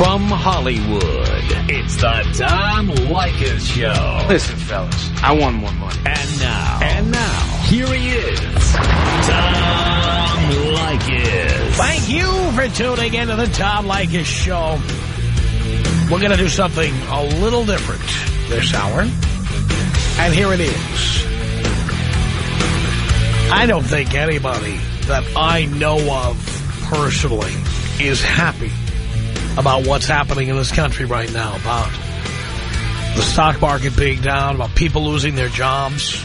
From Hollywood, it's the Tom Leykis Show. Listen, fellas, I want more money. And now, and now, here he is, Tom Leykis. Thank you for tuning into the Tom Leykis Show. We're going to do something a little different this hour. And here it is. I don't think anybody that I know of personally is happy about what's happening in this country right now, about the stock market being down, about people losing their jobs.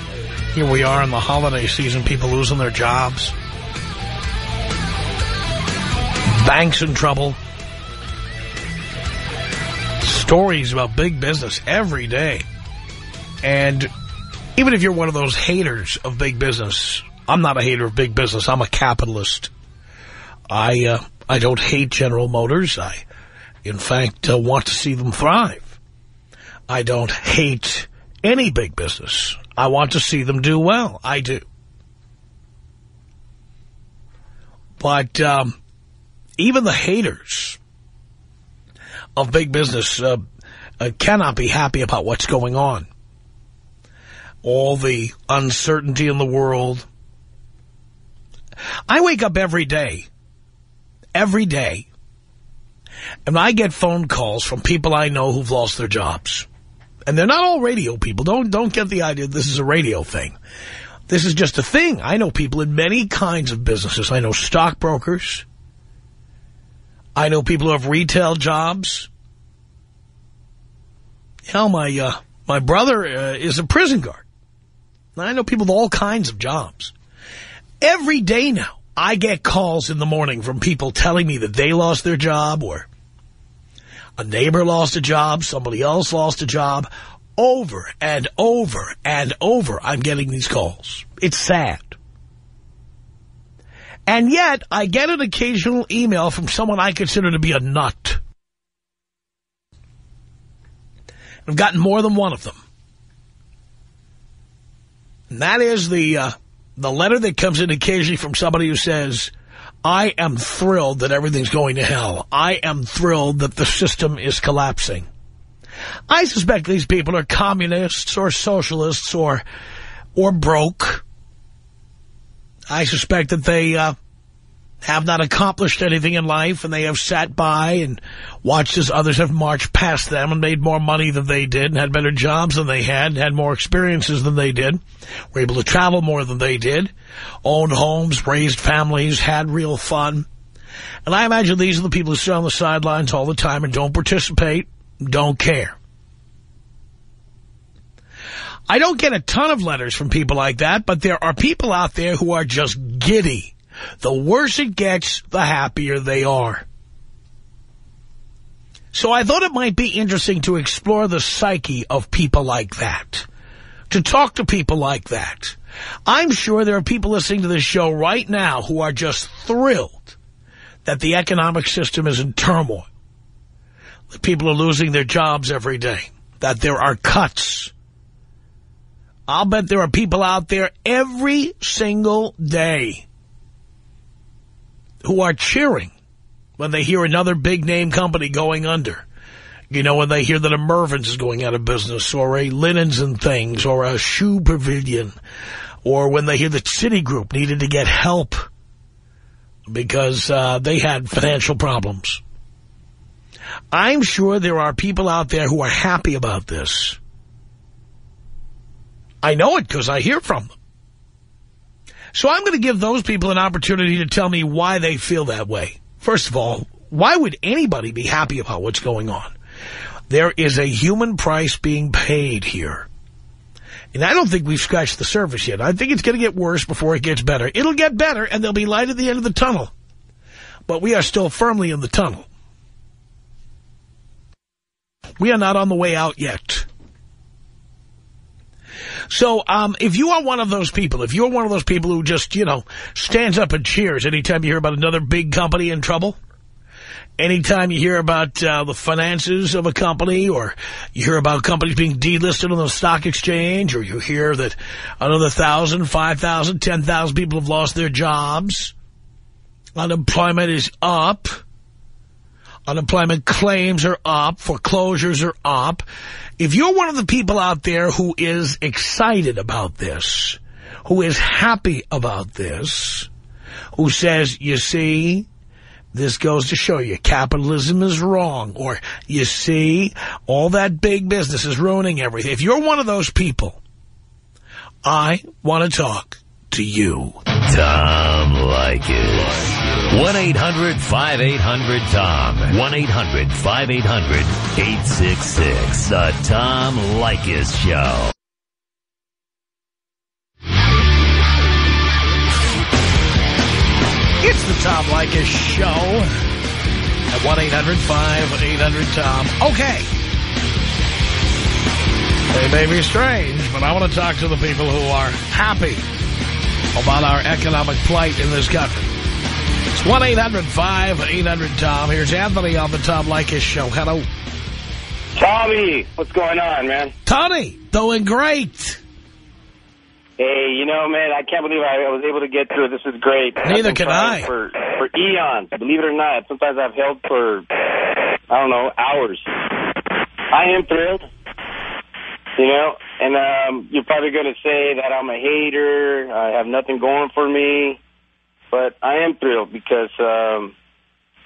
Here we are in the holiday season, people losing their jobs. Banks in trouble. Stories about big business every day. And even if you're one of those haters of big business, I'm not a hater of big business. I'm a capitalist. I uh, I don't hate General Motors. I, in fact, uh, want to see them thrive. I don't hate any big business. I want to see them do well. I do. But um, even the haters of big business uh, uh, cannot be happy about what's going on. All the uncertainty in the world. I wake up every day, every day, and I get phone calls from people I know who've lost their jobs. And they're not all radio people. Don't don't get the idea this is a radio thing. This is just a thing. I know people in many kinds of businesses. I know stockbrokers. I know people who have retail jobs. Hell, my uh, my brother uh, is a prison guard. I know people with all kinds of jobs. Every day now, I get calls in the morning from people telling me that they lost their job or a neighbor lost a job, somebody else lost a job. Over and over and over, I'm getting these calls. It's sad. And yet, I get an occasional email from someone I consider to be a nut. I've gotten more than one of them. And that is the uh, the letter that comes in occasionally from somebody who says, I am thrilled that everything's going to hell. I am thrilled that the system is collapsing. I suspect these people are communists or socialists or or broke. I suspect that they uh, have not accomplished anything in life and they have sat by and watched as others have marched past them and made more money than they did and had better jobs than they had and had more experiences than they did, were able to travel more than they did, owned homes, raised families, had real fun. And I imagine these are the people who sit on the sidelines all the time and don't participate, don't care. I don't get a ton of letters from people like that, but there are people out there who are just giddy. The worse it gets, the happier they are. So I thought it might be interesting to explore the psyche of people like that. To talk to people like that. I'm sure there are people listening to this show right now who are just thrilled that the economic system is in turmoil. That people are losing their jobs every day. That there are cuts I'll bet there are people out there every single day who are cheering when they hear another big-name company going under. You know, when they hear that a Mervyn's is going out of business, or a Linens and Things, or a Shoe Pavilion, or when they hear that Citigroup needed to get help because uh, they had financial problems. I'm sure there are people out there who are happy about this. I know it because I hear from them. So I'm going to give those people an opportunity to tell me why they feel that way. First of all, why would anybody be happy about what's going on? There is a human price being paid here. And I don't think we've scratched the surface yet. I think it's going to get worse before it gets better. It'll get better, and there'll be light at the end of the tunnel. But we are still firmly in the tunnel. We are not on the way out yet. So um, if you are one of those people, if you're one of those people who just, you know, stands up and cheers anytime you hear about another big company in trouble, anytime you hear about uh, the finances of a company or you hear about companies being delisted on the stock exchange or you hear that another 1,000, 5,000, 10,000 people have lost their jobs, unemployment is up, Unemployment claims are up. Foreclosures are up. If you're one of the people out there who is excited about this, who is happy about this, who says, you see, this goes to show you capitalism is wrong, or you see, all that big business is ruining everything. If you're one of those people, I want to talk to you. Tom Leykis. 1-800-5800-TOM. 1-800-5800-866. The Tom Leykis Show. It's the Tom Leykis Show at 1-800-5800-TOM. Okay. They may be strange, but I want to talk to the people who are happy about our economic plight in this country. It's 1-800-5800-TOM. Here's Anthony on the Tom Leykis Show. Hello. Tommy, what's going on, man? Tony, doing great. Hey, you know, man, I can't believe I was able to get through. This is great. Neither can I. For, for eons, believe it or not. Sometimes I've held for, I don't know, hours. I am thrilled, you know, and um, you're probably going to say that I'm a hater, I have nothing going for me, but I am thrilled because, um,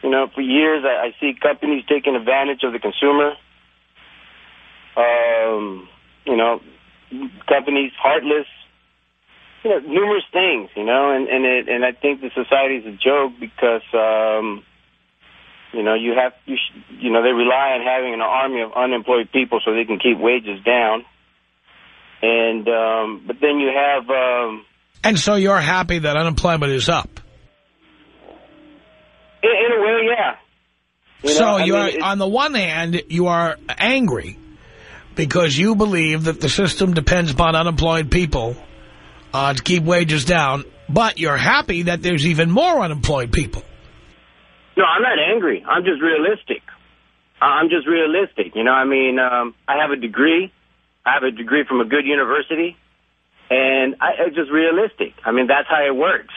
you know, for years I, I see companies taking advantage of the consumer. Um, you know, companies heartless, you know, numerous things, you know, and and it, and I think the society is a joke because, um, you know, you have you sh you know they rely on having an army of unemployed people so they can keep wages down, and um, but then you have. Um, And so you're happy that unemployment is up. You so I you mean, are, on the one hand, you are angry because you believe that the system depends upon unemployed people uh, to keep wages down, but you're happy that there's even more unemployed people. No, I'm not angry. I'm just realistic. I'm just realistic. You know, I mean, um, I have a degree. I have a degree from a good university, and I, it's just realistic. I mean, that's how it works.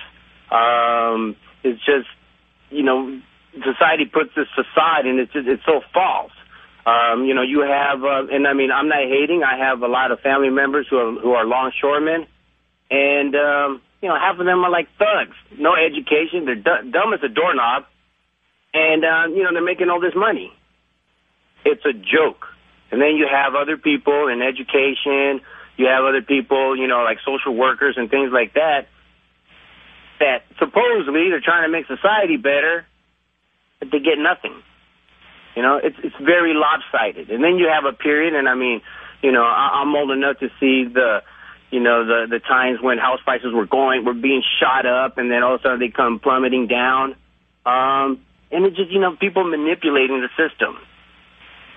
Um, it's just, you know, society puts this facade, and it's just it's so false. Um, you know, you have, uh, and I mean, I'm not hating. I have a lot of family members who are who are longshoremen, and um, you know, half of them are like thugs, no education. They're du- dumb as a doorknob and um, you know they're making all this money. It's a joke. And then you have other people in education. You have other people, you know, like social workers and things like that. That supposedly they're trying to make society better, but they get nothing. You know, it's it's very lopsided. And then you have a period, and I mean, you know, I, I'm old enough to see the, you know, the the times when house prices were going, were being shot up, and then all of a sudden they come plummeting down. Um, and it's just, you know, people manipulating the system.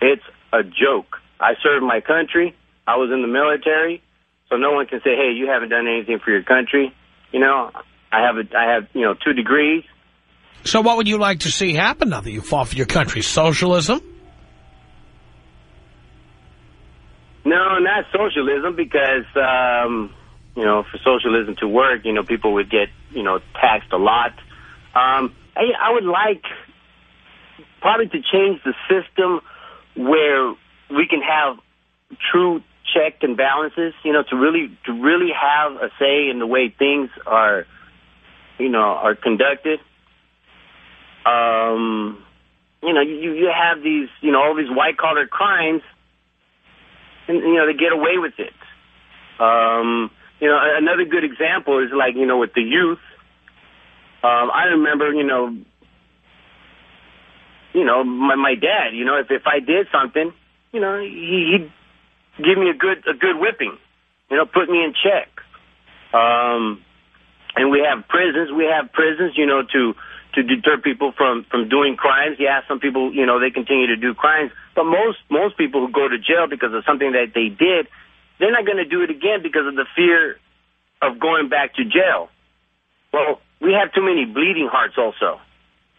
It's a joke. I served my country. I was in the military, so no one can say, "Hey, you haven't done anything for your country." You know, I have a, I have, you know, two degrees. So what would you like to see happen now that you fought for your country? Socialism? No, not socialism, because um, you know, for socialism to work, you know, people would get, you know, taxed a lot. Um, I, I would like probably to change the system where we can have true check and balances. You know, to really to really have a say in the way things are, you know, are conducted. Um, you know, you you have these, you know, all these white collar crimes and you know they get away with it. Um, you know, another good example is like you know with the youth. Um, I remember, you know, you know my my dad. You know, if if I did something, you know, he, he'd give me a good a good whipping. You know, put me in check. Um, and we have prisons. We have prisons. You know, to to deter people from from doing crimes. Yeah, some people, you know, they continue to do crimes, but most most people who go to jail because of something that they did, they're not going to do it again because of the fear of going back to jail. Well, we have too many bleeding hearts also.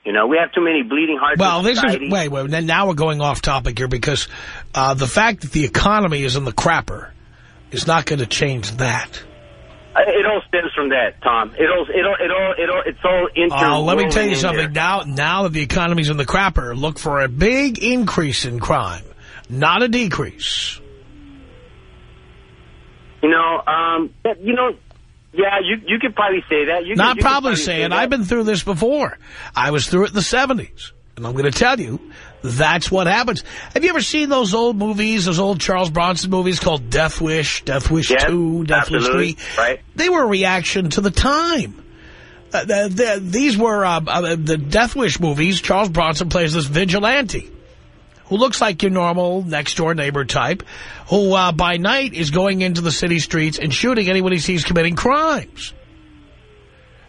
You know, we have too many bleeding hearts Well, this is, wait, wait, now we're going off topic here because uh, the fact that the economy is in the crapper is not going to change that. It all stems from that, Tom. It all, it all, it all, it all, it's all inter. Oh, let me tell you something. Now, now that the economy's in the crapper, look for a big increase in crime, not a decrease. You know, um, you know, yeah, you you could probably say that. You not could, probably, probably say it. that. I've been through this before. I was through it in the 70s. And I'm going to tell you, that's what happens. Have you ever seen those old movies, those old Charles Bronson movies called Death Wish, Death Wish Yes, 2, Death absolutely, Wish 3? right. They were a reaction to the time. Uh, the, the, these were uh, uh, the Death Wish movies. Charles Bronson plays this vigilante who looks like your normal next-door neighbor type, who uh, by night is going into the city streets and shooting anyone he sees committing crimes.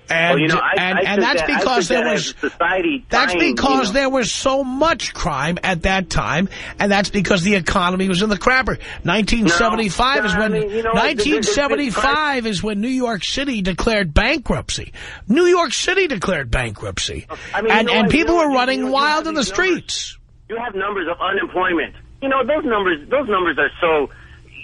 And, Well, you know, I, and, I and that's that, because there that was... society. That's because you know, there was so much crime at that time, and that's because the economy was in the crapper. 1975 is when I mean, you know, there- there- there's 1975 is when New York City declared bankruptcy. New York City declared bankruptcy, I mean, and and people were running wild in the numbers. streets. you have numbers of unemployment. You know, those numbers, those numbers are so,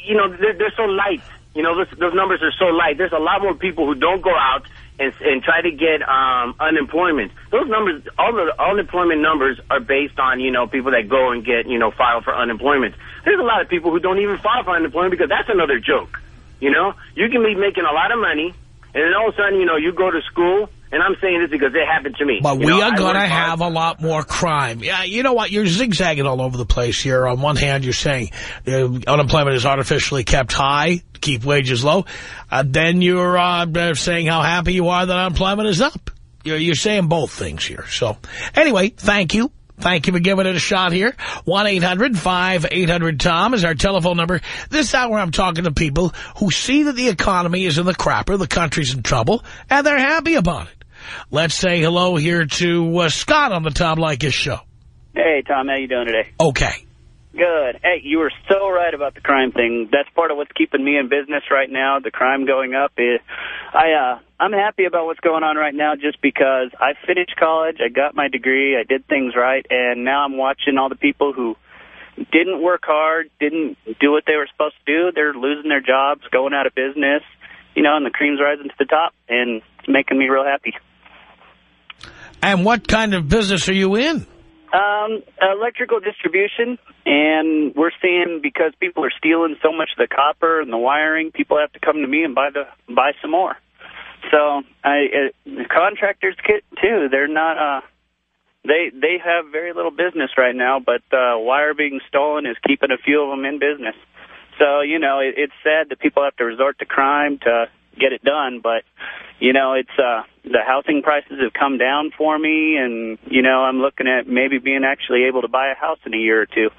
you know, they're, they're so light. You know, those, those numbers are so light. There's a lot more people who don't go out and, and try to get um, unemployment. Those numbers, all the unemployment numbers are based on, you know, people that go and get, you know, file for unemployment. There's a lot of people who don't even file for unemployment because that's another joke. You know, you can be making a lot of money, and then all of a sudden, you know, you go to school, and I'm saying this because it happened to me. But You we know, are going to have a lot more crime. Yeah, you know what? You're zigzagging all over the place here. On one hand, you're saying uh, unemployment is artificially kept high to keep wages low. Uh, then you're uh, saying how happy you are that unemployment is up. You're, you're saying both things here. So anyway, thank you. Thank you for giving it a shot here. 1-800-5800-TOM is our telephone number. This hour I'm talking to people who see that the economy is in the crapper, the country's in trouble, and they're happy about it. Let's say hello here to uh, Scott on the Tom Leykis show. Hey, Tom, how you doing today? Okay. Good. Hey, you were so right about the crime thing. That's part of what's keeping me in business right now. The crime going up. Is, I, uh, I'm happy about what's going on right now just because I finished college, I got my degree, I did things right, and now I'm watching all the people who didn't work hard, didn't do what they were supposed to do. They're losing their jobs, going out of business, you know, and the cream's rising to the top, and it's making me real happy. And what kind of business are you in? Um, electrical distribution, and we're seeing because people are stealing so much of the copper and the wiring, people have to come to me and buy the buy some more. So I uh, the contractors kit too. They're not. Uh, they they have very little business right now, but uh, wire being stolen is keeping a few of them in business. So you know it, it's sad that people have to resort to crime to get it done, but you know it's uh, the housing prices have come down for me, and you know I'm looking at maybe being actually able to buy a house in a year or two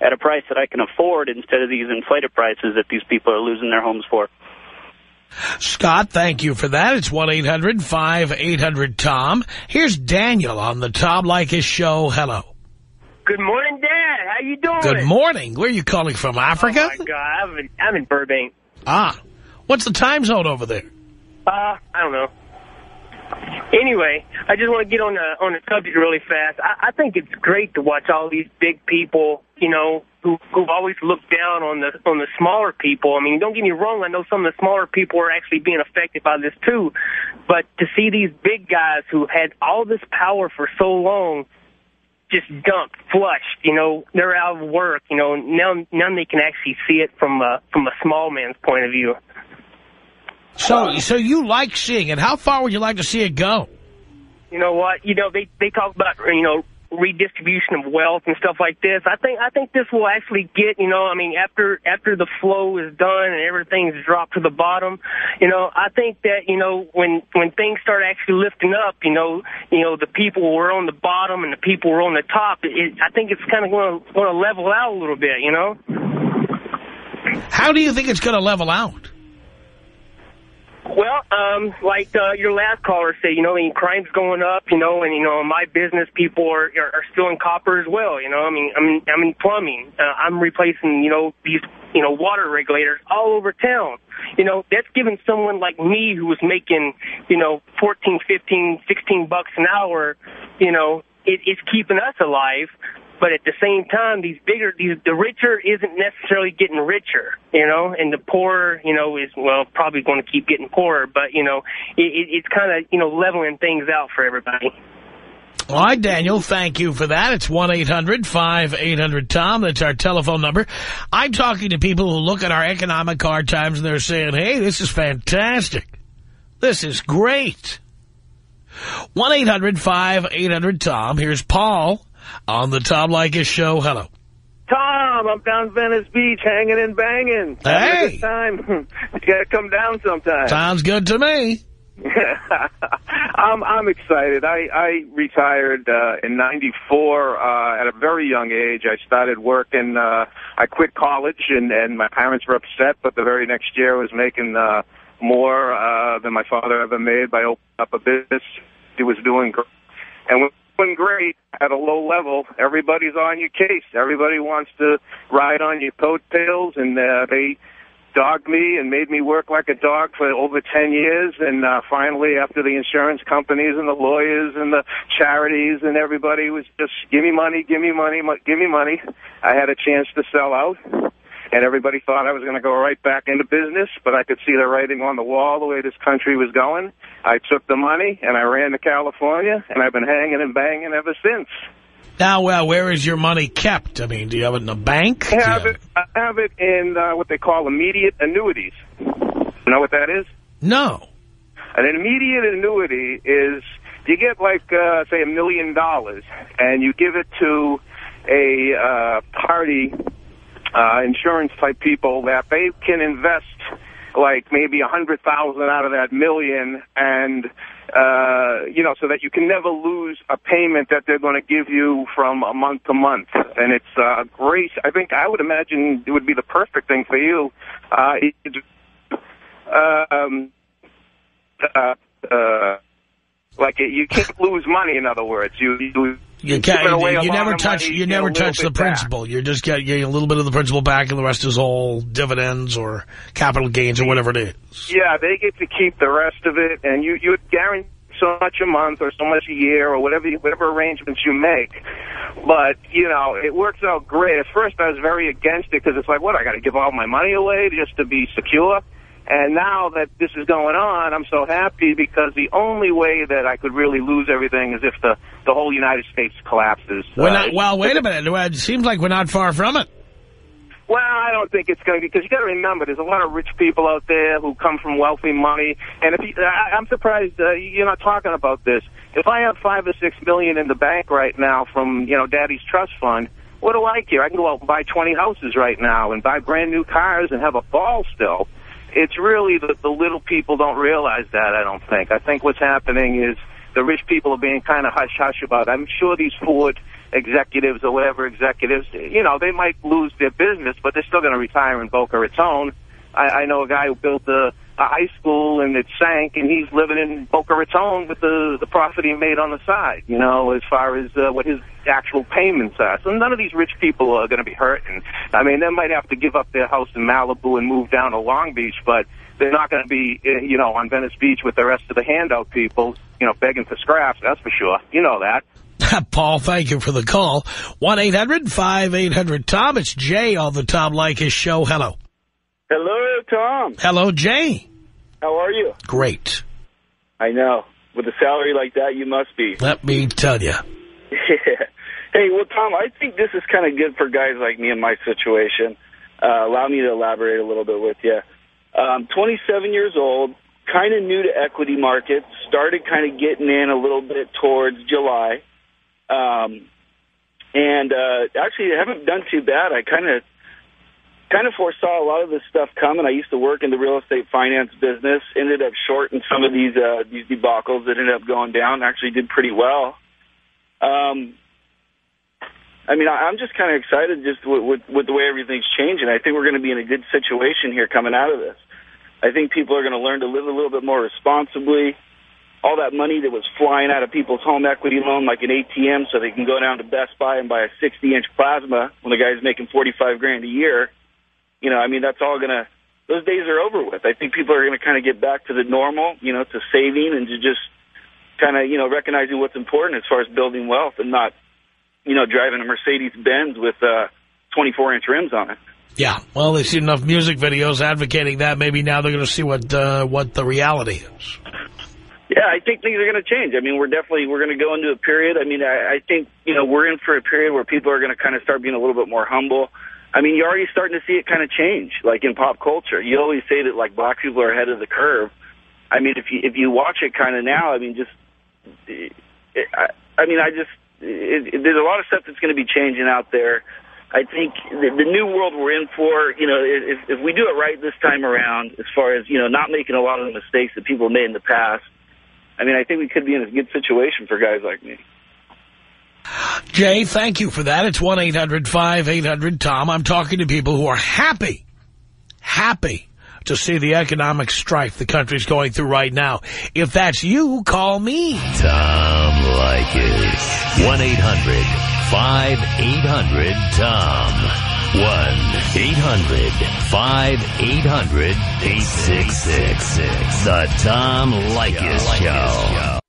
at a price that I can afford instead of these inflated prices that these people are losing their homes for. Scott, thank you for that. It's 1-800-5800-TOM. Here's Daniel on the Tom Leykis show. Hello. Good morning, Dad. How you doing? Good morning. Where are you calling from, Africa? Oh, my God. I'm in, I'm in Burbank. Ah. What's the time zone over there? Uh, I don't know. Anyway, I just want to get on the on the subject really fast. I, I think it's great to watch all these big people, you know, who who've always looked down on the on the smaller people. I mean, don't get me wrong. I know some of the smaller people are actually being affected by this too, but to see these big guys who had all this power for so long just dumped, flushed. You know, they're out of work. You know, now now they can actually see it from a from a small man's point of view. So, so you like seeing it. How far would you like to see it go? You know what? You know, they they talk about you know redistribution of wealth and stuff like this. I think I think this will actually get you know. I mean, after after the flow is done and everything's dropped to the bottom, you know, I think that you know when when things start actually lifting up, you know, you know the people were on the bottom and the people were on the top. It, I think it's kind of going to going to level out a little bit. You know. How do you think it's going to level out? Well, um, like uh, your last caller said, you know, I mean, crime's going up, you know, and you know, my business people are are, are stealing copper as well. You know, I mean, I'm I'm in plumbing. Uh, I'm replacing, you know, these you know water regulators all over town. You know, that's giving someone like me who was making, you know, fourteen, fifteen, sixteen bucks an hour, you know, it, it's keeping us alive. But at the same time, these bigger, these the richer isn't necessarily getting richer, you know, and the poor, you know, is well probably going to keep getting poorer. But you know, it, it, it's kind of you know leveling things out for everybody. All right, Daniel, thank you for that. It's 1-800-5800-TOM. That's our telephone number. I'm talking to people who look at our economic hard times and they're saying, hey, this is fantastic. This is great. 1-800-5800-TOM. Here's Paul on the Tom Leykis Show. Hello. Tom, I'm down Venice Beach hanging and banging. Hey. good time. you gotta come down sometime. Sounds good to me. I'm I'm excited. I I retired uh, in '94 uh, at a very young age. I started working. Uh, I quit college, and and my parents were upset. But the very next year, I was making uh, more uh, than my father ever made by opening up a business. He was doing, gr- and when doing great at a low level. Everybody's on your case. Everybody wants to ride on your coattails, and uh, they dogged me and made me work like a dog for over 10 years. And uh, finally, after the insurance companies and the lawyers and the charities and everybody was just, give me money, give me money, give me money, I had a chance to sell out. And everybody thought I was going to go right back into business, but I could see the writing on the wall the way this country was going. I took the money and I ran to California, and I've been hanging and banging ever since. Now, well, where is your money kept? I mean, do you have it in a bank? I have it, I have it in uh, what they call immediate annuities. You know what that is? No. An immediate annuity is you get like, uh, say, a million dollars, and you give it to a uh, party, uh, insurance type people that they can invest like maybe a hundred thousand out of that million, and uh, you know, so that you can never lose a payment that they're going to give you from a month to month. And it's uh, great. I think I would imagine it would be the perfect thing for you. Uh, it, um, uh, uh, like you can't lose money. In other words, you you, You can't. You, you never touch. money, You never touch the bit back. principal. You're just get- getting a little bit of the principal back, and the rest is all dividends or capital gains or whatever it is. Yeah, they get to keep the rest of it, and you you guarantee so much a month or so much a year or whatever you- whatever arrangements you make. But you know, it works out great. At first, I was very against it because it's like, what? I got to give all my money away just to be secure. And now that this is going on, I'm so happy because the only way that I could really lose everything is if the the whole United States collapses. We're Uh, well, wait a minute. It seems like we're not far from it. Well, I don't think it's going to be because you got to remember there's a lot of rich people out there who come from wealthy money, and if you, I, I'm surprised uh, you're not talking about this. If I have five or six million in the bank right now from you know Daddy's trust fund, what do I care? I can go out and buy 20 houses right now and buy brand new cars and have a ball still. It's really the, the little people don't realize that. I don't think. I think what's happening is the rich people are being kind of hush hush about. It. I'm sure these Ford executives or whatever executives, you know, they might lose their business, but they're still going to retire in Boca Raton. I, I know a guy who built a, a high school and it sank, and he's living in Boca Raton with the the profit he made on the side. You know, as far as uh, what his actual payments are. So none of these rich people are going to be hurting. I mean, they might have to give up their house in Malibu and move down to Long Beach, but they're not going to be, uh, you know, on Venice Beach with the rest of the handout people, you know, begging for scraps. That's for sure. You know that. Paul, thank you for the call. 1-800-5800-TOM. It's Jay on the Tom Leykis Show. Hello. Hello, Tom. Hello, Jay. How are you? Great. I know. With a salary like that, you must be. Let me tell you. hey, well, Tom, I think this is kind of good for guys like me in my situation. Uh, allow me to elaborate a little bit with you. Um, 27 years old, kind of new to equity markets, started kind of getting in a little bit towards July. Um, and uh, actually, I haven't done too bad. I kind of kind of foresaw a lot of this stuff coming. I used to work in the real estate finance business. Ended up short in some of these uh, these debacles that ended up going down. Actually, did pretty well. Um, I mean, I, I'm just kind of excited just with, with with the way everything's changing. I think we're going to be in a good situation here coming out of this. I think people are going to learn to live a little bit more responsibly. All that money that was flying out of people's home equity loan like an ATM so they can go down to Best Buy and buy a 60-inch plasma when the guy's making 45 grand a year. You know, I mean, that's all going to, those days are over with. I think people are going to kind of get back to the normal, you know, to saving and to just kind of, you know, recognizing what's important as far as building wealth and not you know, driving a Mercedes Benz with uh, 24 inch rims on it. Yeah, well, they've seen enough music videos advocating that. Maybe now they're going to see what uh, what the reality is. Yeah, I think things are going to change. I mean, we're definitely we're going to go into a period. I mean, I, I think you know we're in for a period where people are going to kind of start being a little bit more humble. I mean, you're already starting to see it kind of change, like in pop culture. You always say that like black people are ahead of the curve. I mean, if you if you watch it kind of now, I mean, just it, I, I mean, I just it, it, there's a lot of stuff that's going to be changing out there. I think the, the new world we're in for, you know, if, if we do it right this time around, as far as, you know, not making a lot of the mistakes that people made in the past, I mean, I think we could be in a good situation for guys like me. Jay, thank you for that. It's 1-800-5800-TOM. I'm talking to people who are happy, happy to see the economic strife the country's going through right now. If that's you, call me. Tom Leykis. 1-800-5800-TOM. 1-800-5800-866. The Tom Leykis Show.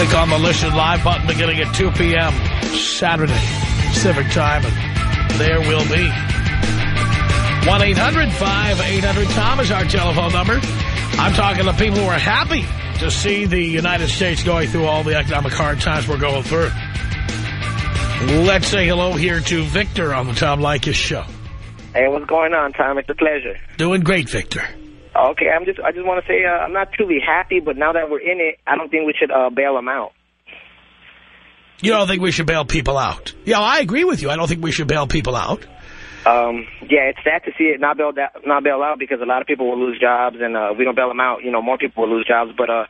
Click on the Listen Live button beginning at 2 p.m. Saturday, Pacific Time, and there will be. 1-800-5800-TOM is our telephone number. I'm talking to people who are happy to see the United States going through all the economic hard times we're going through. Let's say hello here to Victor on the Tom Leykis show. Hey, what's going on, Tom? It's a pleasure. Doing great, Victor. Okay, I'm just I just want to say uh, I'm not truly happy, but now that we're in it, I don't think we should uh, bail them out. You don't think we should bail people out? Yeah, I agree with you. I don't think we should bail people out. Um, yeah, it's sad to see it not bail that, not bail out because a lot of people will lose jobs, and uh, if we don't bail them out, you know, more people will lose jobs. But uh,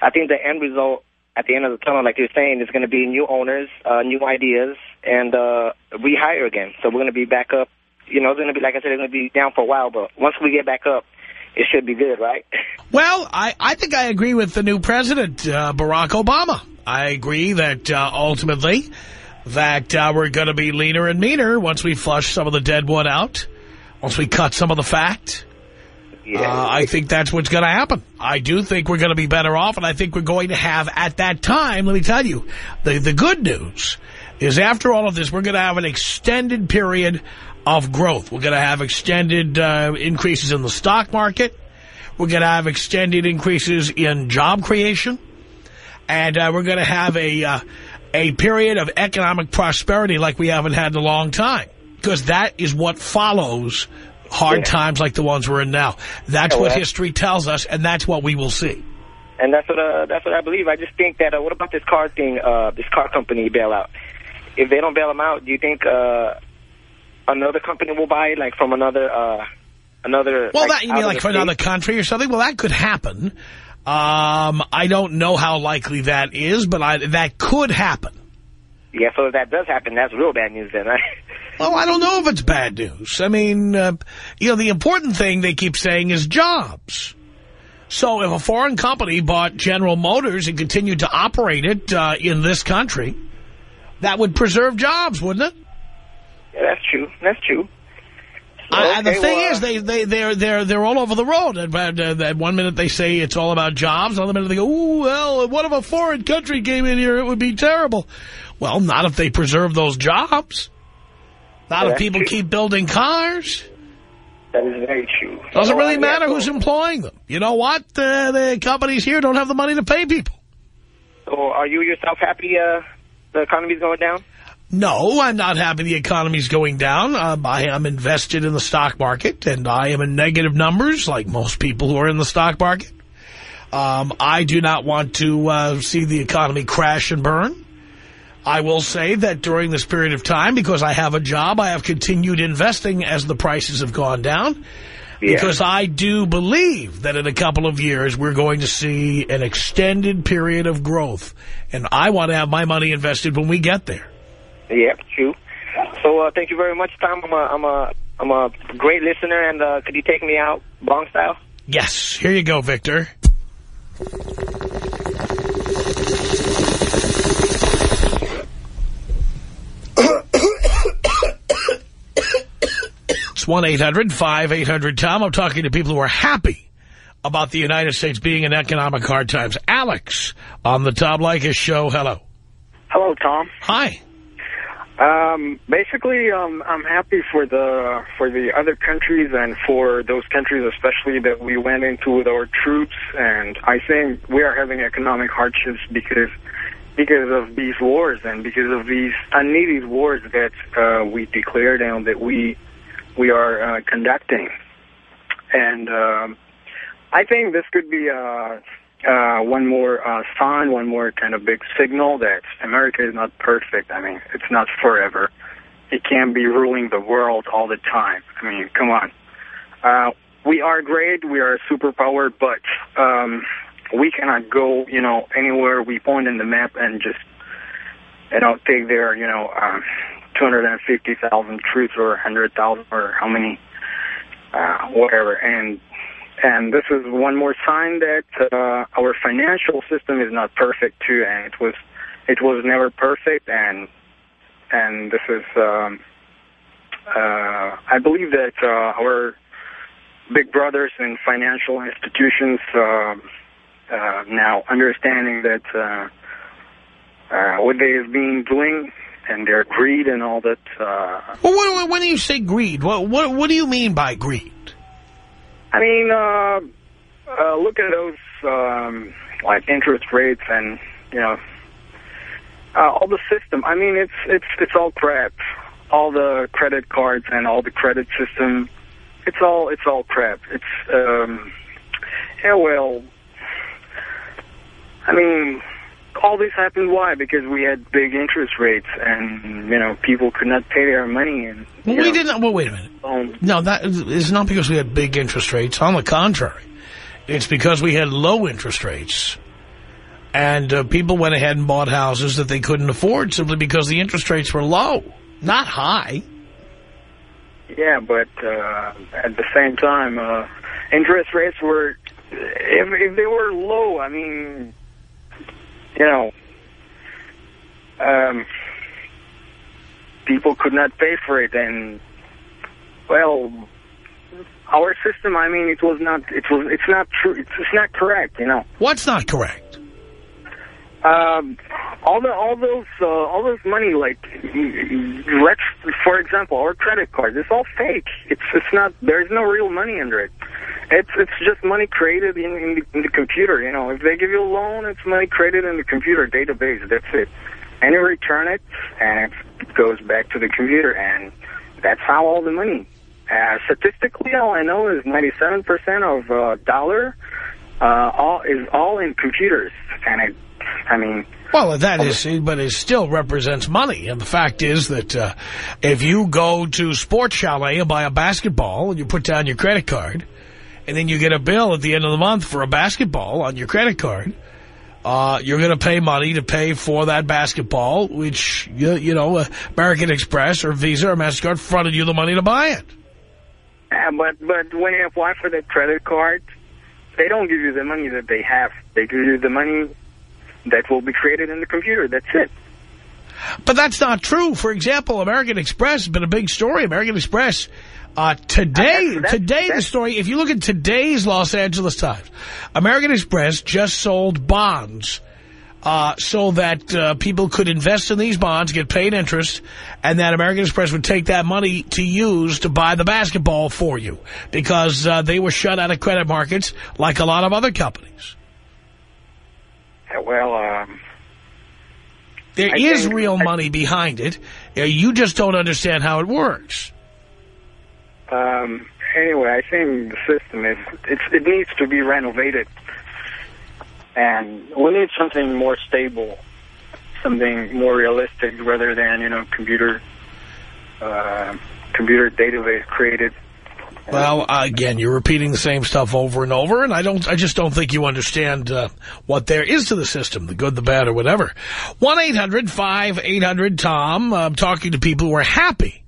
I think the end result at the end of the tunnel, like you're saying, is going to be new owners, uh, new ideas, and uh, rehire again. So we're going to be back up. You know, it's going to be, like I said, it's going to be down for a while, but once we get back up, it should be good, right? Well, I, I think I agree with the new president, uh, Barack Obama. I agree that uh, ultimately that uh, we're going to be leaner and meaner once we flush some of the dead wood out, once we cut some of the fat. Yeah. Uh, I think that's what's going to happen. I do think we're going to be better off, and I think we're going to have, at that time, let me tell you, the, the good news is after all of this, we're going to have an extended period of growth. We're going to have extended uh, increases in the stock market. We're going to have extended increases in job creation. And uh, we're going to have a, uh, a period of economic prosperity like we haven't had in a long time. Because that is what follows hard Yeah. times like the ones we're in now. That's Yeah, what well, history tells us, and that's what we will see. And that's what uh, that's what I believe. I just think that uh, what about this car thing, uh, this car company bailout? If they don't bail them out, do you think uh, another company will buy it, like from another uh, another? Well, like, that you mean like state? another country or something? Well, that could happen. Um, I don't know how likely that is, but I, that could happen. Yeah, so if that does happen, that's real bad news then, right? Well, I don't know if it's bad news. I mean, uh, you know, the important thing they keep saying is jobs. So if a foreign company bought General Motors and continued to operate it uh, in this country, that would preserve jobs, wouldn't it? Yeah, that's true. That's true. Uh, and the thing well, is, they they they're they're they're all over the road. And uh, one minute they say it's all about jobs, another minute they go, "Ooh, well, what if a foreign country came in here? It would be terrible." Well, not if they preserve those jobs. Not Yeah, if people true. keep building cars. That is very true. Doesn't really matter who's employing them. You know what? Uh, the companies here don't have the money to pay people. So are you yourself happy uh, the economy's going down? No, I'm not happy the economy's going down. Um, I am invested in the stock market, and I am in negative numbers, like most people who are in the stock market. Um, I do not want to uh, see the economy crash and burn. I will say that during this period of time, because I have a job, I have continued investing as the prices have gone down. Yeah. Because I do believe that in a couple of years, we're going to see an extended period of growth. And I want to have my money invested when we get there. Yeah, true. So uh, thank you very much, Tom. I'm a, I'm a, I'm a great listener, and uh, could you take me out bong style? Yes. Here you go, Victor. It's 1-800-5800-TOM. I'm talking to people who are happy about the United States being in economic hard times. Alex on the Tom Leykis show. Hello. Hello, Hello, Tom. Hi. Um, basically, um, I'm happy for the for the other countries and for those countries especially that we went into with our troops. And I think we are having economic hardships because because of these wars and because of these unneeded wars that uh, we declared and that we we are uh, conducting. And um, I think this could be uh, uh, one more uh, sign, one more kind of big signal that America is not perfect. I mean, it's not forever. It can't be ruling the world all the time. I mean, come on. Uh, we are great. We are a superpower, but um, we cannot go, you know, anywhere we point in the map and just, you know, take their, you know, um, 250,000 troops or 100,000 or how many, uh, whatever, and and this is one more sign that uh, our financial system is not perfect too, and it was it was never perfect, and and this is um, uh, I believe that uh, our big brothers in financial institutions uh, uh, now understanding that uh, uh, what they have been doing and their greed and all that. Uh, well, when, when you say greed, what, what what do you mean by greed? I mean, uh, uh, look at those um, like interest rates and you know uh, all the system. I mean, it's it's it's all crap. All the credit cards and all the credit system. It's all it's all crap. It's um, yeah. Well, I mean, all this happened why? Because we had big interest rates, and you know people could not pay their money. And well, we know, didn't. Well, wait a minute. Um, no, that is not because we had big interest rates. On the contrary, it's because we had low interest rates, and uh, people went ahead and bought houses that they couldn't afford simply because the interest rates were low, not high. Yeah, but uh, at the same time, uh, interest rates were if, if they were low. I mean you know, um, people could not pay for it, and well, our system. I mean, it was not. It was. It's not true. It's, it's not correct. You know. What's not correct? Um, all the all those uh, all those money, like let's for example, our credit card. It's all fake. It's it's not. There's no real money under it. It's it's just money created in, in, the, in the computer. You know, if they give you a loan, it's money created in the computer database. That's it. And you return it, and it goes back to the computer, and that's how all the money. Uh, statistically, all I know is 97% of uh, dollar uh, all is all in computers, and it, I mean. Well, that is, but it still represents money. And the fact is that uh, if you go to Sports Chalet and buy a basketball and you put down your credit card, and then you get a bill at the end of the month for a basketball on your credit card, uh, you're going to pay money to pay for that basketball, which, you, you know, uh, American Express or Visa or MasterCard fronted you the money to buy it. Yeah, but, but when you apply for the credit card, they don't give you the money that they have. They give you the money that will be created in the computer. That's it. But that's not true. For example, American Express has been a big story. American Express uh, today, that's, that's, today that's, the story, if you look at today's Los Angeles Times, American Express just sold bonds uh, so that uh, people could invest in these bonds, get paid interest, and that American Express would take that money to use to buy the basketball for you because uh, they were shut out of credit markets like a lot of other companies. Well, um, there I is real money behind it. Uh, you just don't understand how it works. Um, anyway, I think the system is it's, it needs to be renovated, and we need something more stable, something more realistic, rather than you know computer uh, computer database created. Well, again, you're repeating the same stuff over and over, and I don't. I just don't think you understand uh, what there is to the system, the good, the bad, or whatever. One eight hundred five eight hundred Tom. I'm talking to people who are happy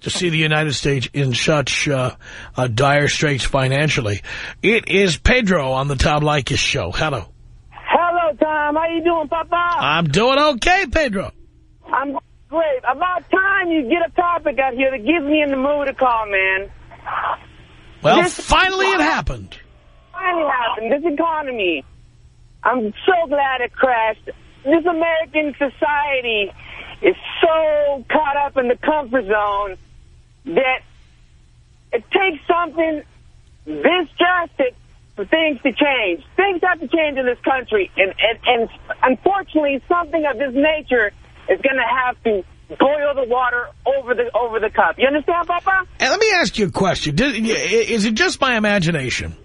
to see the United States in such uh, uh, dire straits financially. It is Pedro on the Tom Leykis show. Hello. Hello, Tom. How you doing, Papa? I'm doing okay, Pedro. I'm great. About time you get a topic out here that gives me in the mood to call, man. Well, this finally it happened. Finally happened. This economy. I'm so glad it crashed. this American society is so caught up in the comfort zone that it takes something this drastic for things to change. Things have to change in this country, and and, and unfortunately, something of this nature is going to have to boil the water over the over the cup. You understand, Papa? And let me ask you a question. Did, is it just my imagination?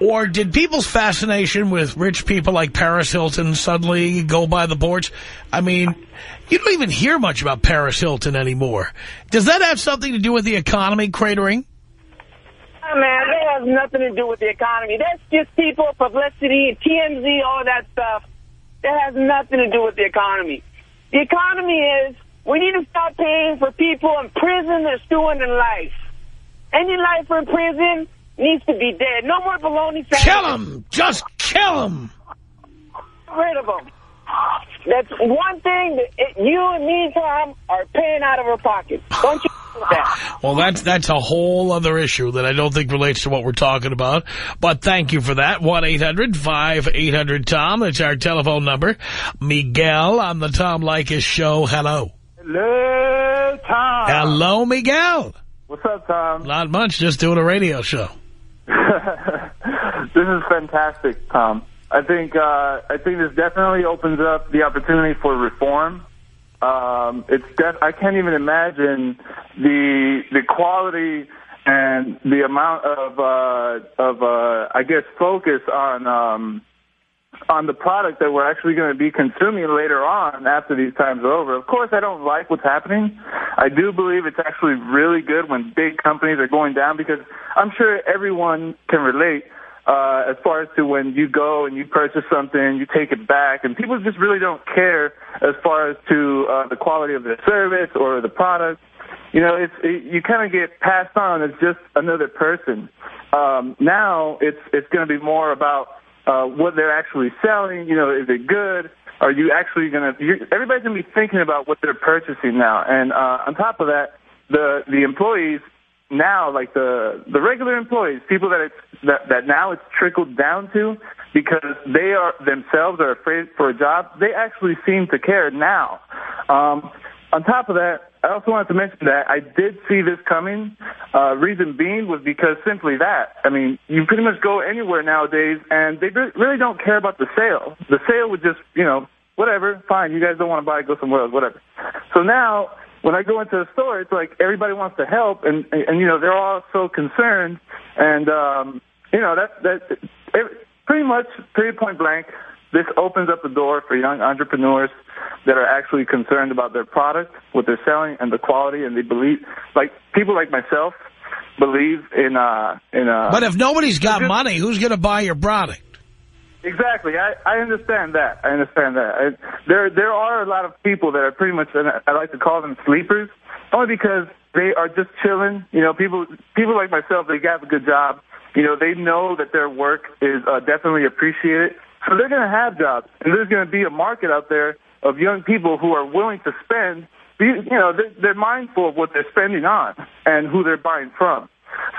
Or did people's fascination with rich people like Paris Hilton suddenly go by the boards? I mean, you don't even hear much about Paris Hilton anymore. Does that have something to do with the economy cratering? Oh, man, that has nothing to do with the economy. That's just people, publicity, TMZ, all that stuff. That has nothing to do with the economy. The economy is we need to stop paying for people in prison that's doing in life. Any life in prison needs to be dead. No more baloney sandwiches. Kill them. Just kill them. Get rid of them. That's one thing that it, you and me, Tom, are paying out of our pockets. Don't you do that? Well, that's that's a whole other issue that I don't think relates to what we're talking about. But thank you for that. 1-800-5800-TOM. That's our telephone number. Miguel on the Tom Leykis show. Hello. Hello, Tom. Hello, Miguel. What's up, Tom? Not much, just doing a radio show. this is fantastic, Tom. I think uh, I think this definitely opens up the opportunity for reform. Um, it's def I can't even imagine the the quality and the amount of uh, of uh, I guess focus on um, on the product that we're actually going to be consuming later on after these times are over. Of course, I don't like what's happening. I do believe it's actually really good when big companies are going down because I'm sure everyone can relate uh, as far as to when you go and you purchase something, you take it back, and people just really don't care as far as to uh, the quality of the service or the product. You know, it's it, you kind of get passed on as just another person. Um, now it's it's going to be more about uh, what they're actually selling. You know, is it good? Are you actually going to? Everybody's going to be thinking about what they're purchasing now, and uh, on top of that, the the employees now, like the the regular employees, people that it's that that now it's trickled down to because they are themselves are afraid for a job. They actually seem to care now. Um, on top of that, I also wanted to mention that I did see this coming. Uh, reason being was because simply that. I mean, you pretty much go anywhere nowadays, and they really don't care about the sale. The sale would just, you know, whatever, fine. You guys don't want to buy, go somewhere else, whatever. So now when I go into a store, it's like everybody wants to help, and and, you know they're all so concerned, and um, you know that that it, pretty much pretty point blank. This opens up the door for young entrepreneurs that are actually concerned about their product, what they're selling, and the quality, and they believe, like people like myself, believe in uh in uh. But if nobody's got money, who's going to buy your product? Exactly. I, I understand that. I understand that. I, there there are a lot of people that are pretty much, I like to call them sleepers, only because they are just chilling. You know, people people like myself, they got a good job. You know, they know that their work is uh, definitely appreciated. So they're going to have jobs. And there's going to be a market out there of young people who are willing to spend. You know, they're, mindful of what they're spending on and who they're buying from.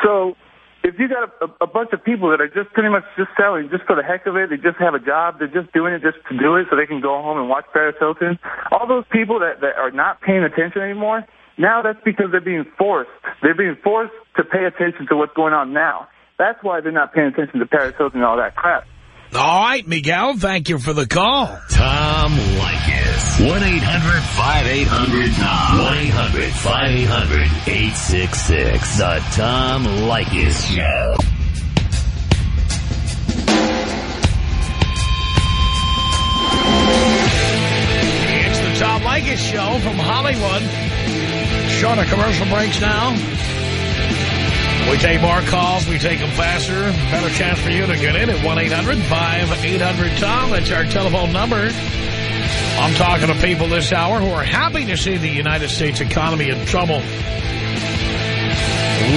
So if you got a, a bunch of people that are just pretty much just selling just for the heck of it, they just have a job, they're just doing it just to do it so they can go home and watch Paris Hilton, all those people that, that are not paying attention anymore, now that's because they're being forced. They're being forced to pay attention to what's going on now. That's why they're not paying attention to Paris Hilton and all that crap. All right, Miguel, thank you for the call. Tom Leykis. 1-800-5800-TOM. 1-800-5800-866. The Tom Leykis Show. It's the Tom Leykis Show from Hollywood. Short of commercial breaks now. We take more calls. We take them faster. Better chance for you to get in at 1-800-5800-TOM. That's our telephone number. I'm talking to people this hour who are happy to see the United States economy in trouble.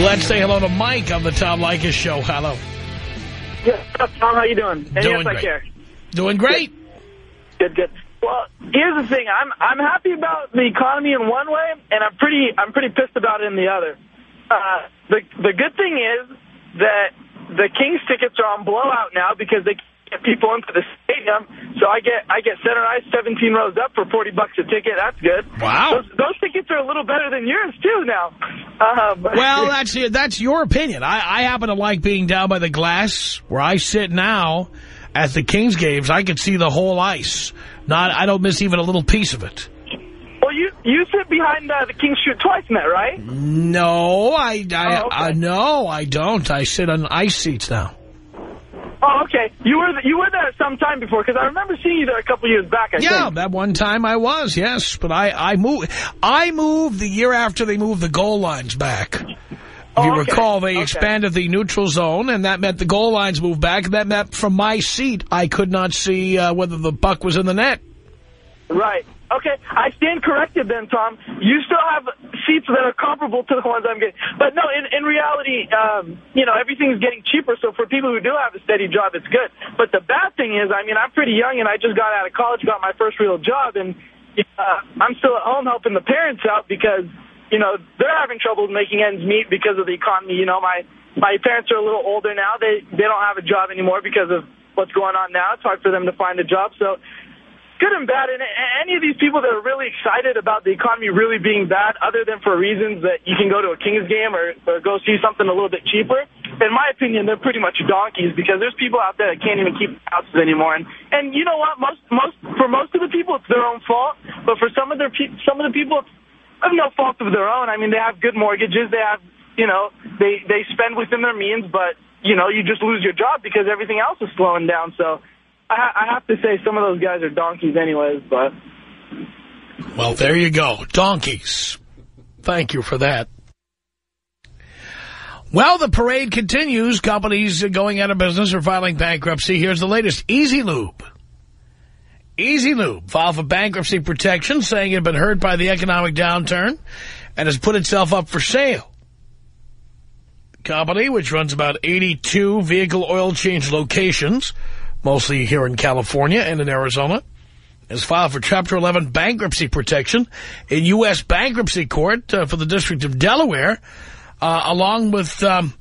Let's say hello to Mike on the Tom Leykis Show. Hello. Yes, Tom, how you doing? And Doing yes, I great. care. Doing great. Good, good. Well, here's the thing. I'm I'm happy about the economy in one way, and I'm pretty I'm pretty pissed about it in the other. Uh, the the good thing is that the Kings tickets are on blowout now because they get people into the stadium. So I get I get center ice 17 rows up for 40 bucks a ticket. That's good. Wow. Those, those tickets are a little better than yours too now. Um, Well, that's that's your opinion. I, I happen to like being down by the glass where I sit now at the Kings games. I can see the whole ice. Not, I don't miss even a little piece of it. You you sit behind uh, the Kings shoot twice net, right? No, I, I, Oh, okay. I no, I don't. I sit on ice seats now. Oh, okay. You were you were there some time before because I remember seeing you there a couple years back. I Yeah, think. that one time I was, yes. But I, I moved I moved the year after they moved the goal lines back. If you Oh, okay. recall, they Okay. expanded the neutral zone, and that meant the goal lines moved back. That meant from my seat, I could not see uh, whether the puck was in the net. Right. Okay, I stand corrected then, Tom. You still have seats that are comparable to the ones I'm getting. But no, in, in reality, um, you know, everything's getting cheaper, so for people who do have a steady job, it's good. But the bad thing is, I mean, I'm pretty young, and I just got out of college, got my first real job, and uh, I'm still at home helping the parents out because, you know, they're having trouble making ends meet because of the economy. You know, my, my parents are a little older now. They, they don't have a job anymore because of what's going on now. It's hard for them to find a job, so good and bad. And any of these people that are really excited about the economy really being bad, other than for reasons that you can go to a Kings game or, or go see something a little bit cheaper, in my opinion, they're pretty much donkeys because there's people out there that can't even keep houses anymore. And and you know what? Most most for most of the people, it's their own fault. But for some of their pe- some of the people, it's no fault of their own. I mean, they have good mortgages. They have you know they they spend within their means, but you know you just lose your job because everything else is slowing down. So. I, have to say some of those guys are donkeys anyways, but... Well, there you go. Donkeys. Thank you for that. Well, the parade continues. Companies going out of business or filing bankruptcy. Here's the latest. EZ Lube. EZ Lube filed for bankruptcy protection, saying it had been hurt by the economic downturn and has put itself up for sale. The company, which runs about 82 vehicle oil change locations, mostly here in California and in Arizona, has filed for Chapter 11 bankruptcy protection in U.S. Bankruptcy Court uh, for the District of Delaware, uh, along with um,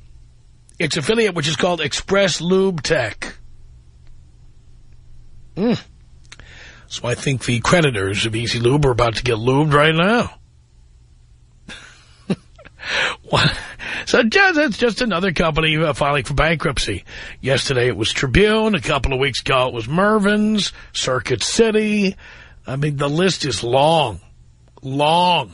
its affiliate, which is called Express Lube Tech. Mm. So I think the creditors of EZ Lube are about to get lubed right now. what? So just, it's just another company uh, filing for bankruptcy. Yesterday it was Tribune. A couple of weeks ago it was Mervyn's, Circuit City. I mean, the list is long. Long.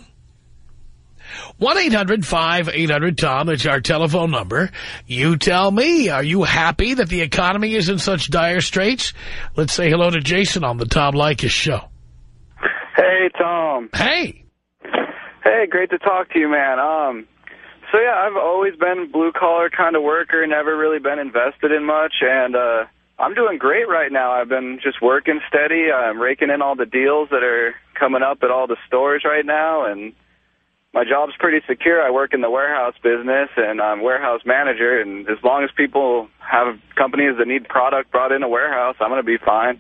1-800-5800-TOM. That's our telephone number. You tell me, are you happy that the economy is in such dire straits? Let's say hello to Jason on the Tom Leykis show. Hey, Tom. Hey. Hey, great to talk to you, man. Um, so yeah, I've always been blue collar kind of worker, never really been invested in much, and uh, I'm doing great right now. I've been just working steady. I'm raking in all the deals that are coming up at all the stores right now, and my job's pretty secure. I work in the warehouse business, and I'm warehouse manager. And as long as people have companies that need product brought in a warehouse, I'm going to be fine.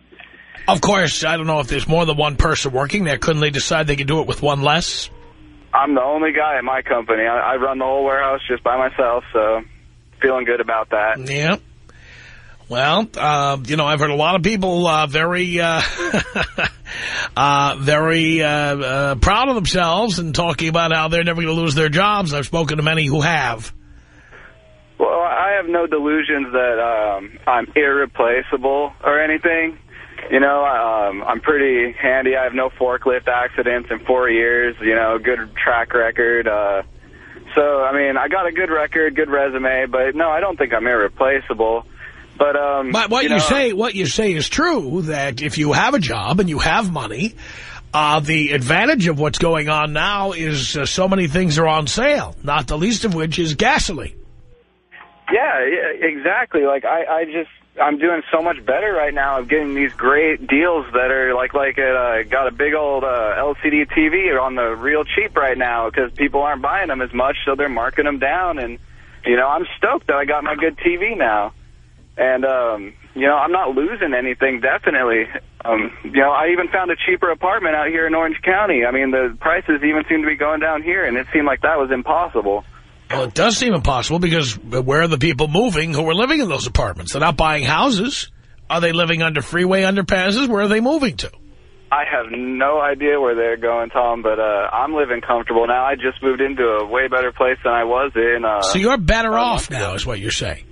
Of course, I don't know if there's more than one person working there. Couldn't they decide they could do it with one less? I'm the only guy in my company. I, I run the whole warehouse just by myself, so feeling good about that. Yeah. Well, uh, you know, I've heard a lot of people uh, very, uh, uh, very uh, uh, proud of themselves and talking about how they're never going to lose their jobs. I've spoken to many who have. Well, I have no delusions that um, I'm irreplaceable or anything. You know, um, I'm pretty handy. I have no forklift accidents in four years. You know, good track record. Uh, so, I mean, I got a good record, good resume, but no, I don't think I'm irreplaceable. But um, But what you, know, say, what you say is true. That if you have a job and you have money, uh, the advantage of what's going on now is uh, so many things are on sale. Not the least of which is gasoline. Yeah, yeah, exactly. Like I, I just, I'm doing so much better right now of getting these great deals that are like, like it uh, got a big old uh, LCD TV on the real cheap right now because people aren't buying them as much, so they're marking them down. And you know, I'm stoked that I got my good TV now. And um, you know, I'm not losing anything. Definitely. Um, you know, I even found a cheaper apartment out here in Orange County. I mean, the prices even seem to be going down here, and it seemed like that was impossible. Well, it does seem impossible because where are the people moving who are living in those apartments? They're not buying houses. Are they living under freeway underpasses? Where are they moving to? I have no idea where they're going, Tom, but uh, I'm living comfortable now. I just moved into a way better place than I was in. Uh, so you're better off now, is what you're saying.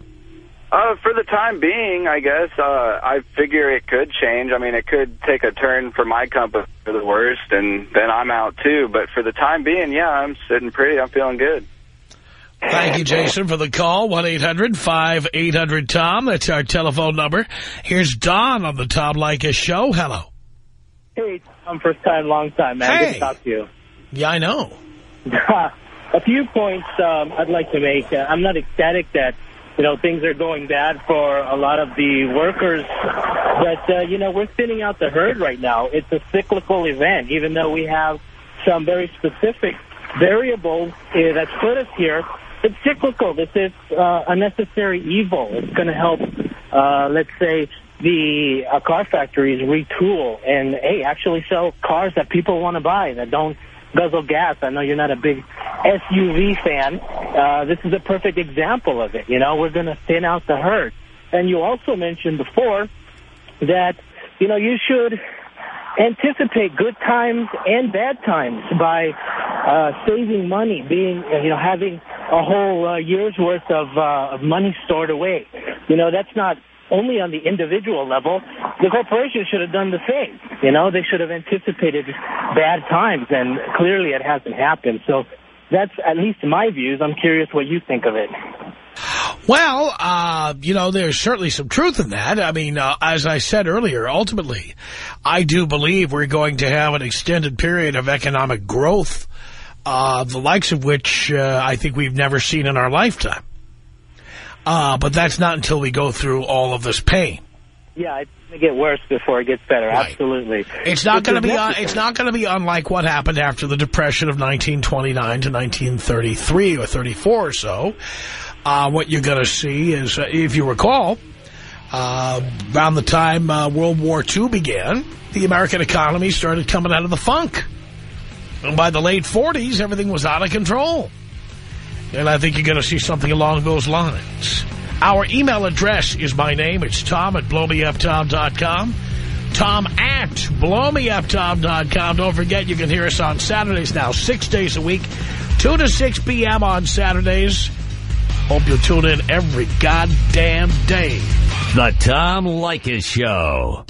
Uh, for the time being, I guess, uh, I figure it could change. I mean, it could take a turn for my company for the worst, and then I'm out too. But for the time being, yeah, I'm sitting pretty. I'm feeling good. Thank you, Jason, for the call. 1-800-5800-TOM. That's our telephone number. Here's Don on the Tom Leykis show. Hello. Hey, Tom. First time, long time, man. Hey. Good to talk to you. Yeah, I know. a few points um, I'd like to make. Uh, I'm not ecstatic that, you know, things are going bad for a lot of the workers. But, uh, you know, we're thinning out the herd right now. It's a cyclical event, even though we have some very specific variables uh, that put us here. It's cyclical. This is uh, a necessary evil. It's going to help, uh, let's say, the uh, car factories retool and, hey, actually sell cars that people want to buy that don't guzzle gas. I know you're not a big SUV fan. Uh, this is a perfect example of it. You know, we're going to thin out the herd. And you also mentioned before that, you know, you should anticipate good times and bad times by uh, saving money, being, uh, you know, having a whole uh, year's worth of, uh, of money stored away. You know, that's not only on the individual level. The corporation should have done the same. You know, they should have anticipated bad times, and clearly it hasn't happened. So that's at least my views. I'm curious what you think of it. Well, uh, you know, there's certainly some truth in that. I mean, uh, as I said earlier, ultimately, I do believe we're going to have an extended period of economic growth, uh, the likes of which uh, I think we've never seen in our lifetime. Uh, but that's not until we go through all of this pain. Yeah, it's going to get worse before it gets better. Absolutely. It's not going to be. Uh, necessary. it's not going to be unlike what happened after the Depression of 1929 to 1933 or 34 or so. Uh, what you're going to see is, uh, if you recall, uh, around the time uh, World War II began, the American economy started coming out of the funk. And by the late 40s, everything was out of control. And I think you're going to see something along those lines. Our email address is my name. It's Tom at blowmeuptom.com. Tom at blowmeuptom.com. Don't forget, you can hear us on Saturdays now, six days a week, 2 to 6 p.m. on Saturdays. Hope you'll tune in every goddamn day. The Tom Leykis Show.